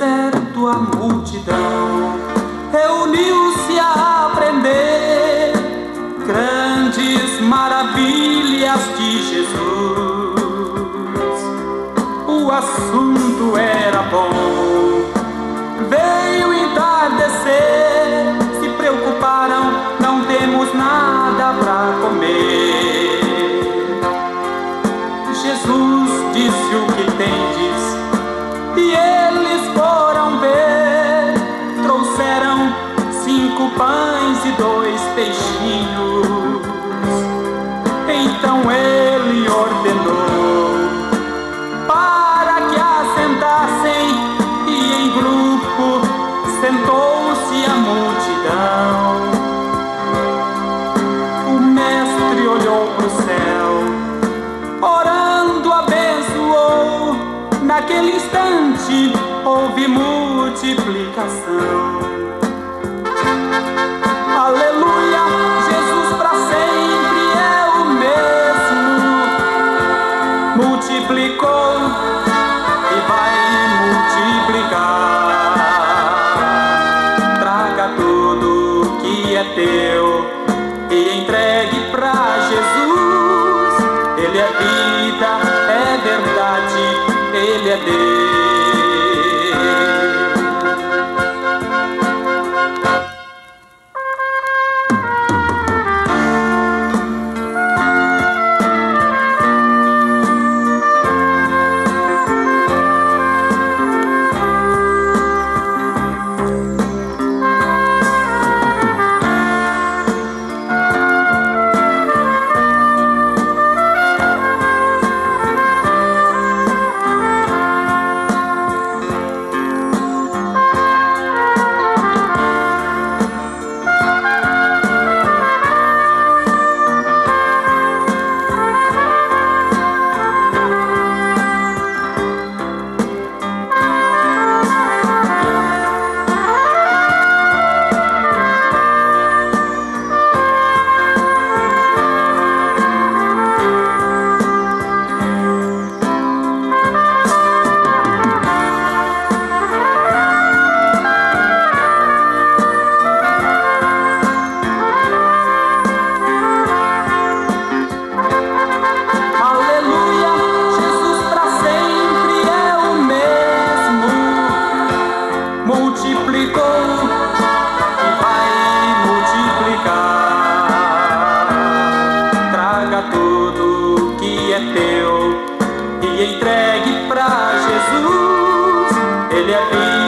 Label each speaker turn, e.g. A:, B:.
A: deserto a multidão reuniu-se a aprender grandes maravilhas de Jesus. O assunto pães e dois peixinhos. Então ele ordenou para que assentassem e em grupo sentou-se a multidão. O mestre olhou para o céu, orando abençoou. Naquele instante houve multiplicação. Multiplicou e vai multiplicar. Traga tudo que é teu e entregue para Jesus. Ele é vida, é verdade, ele é Deus. Teu e entregue para Jesus. Ele é vida.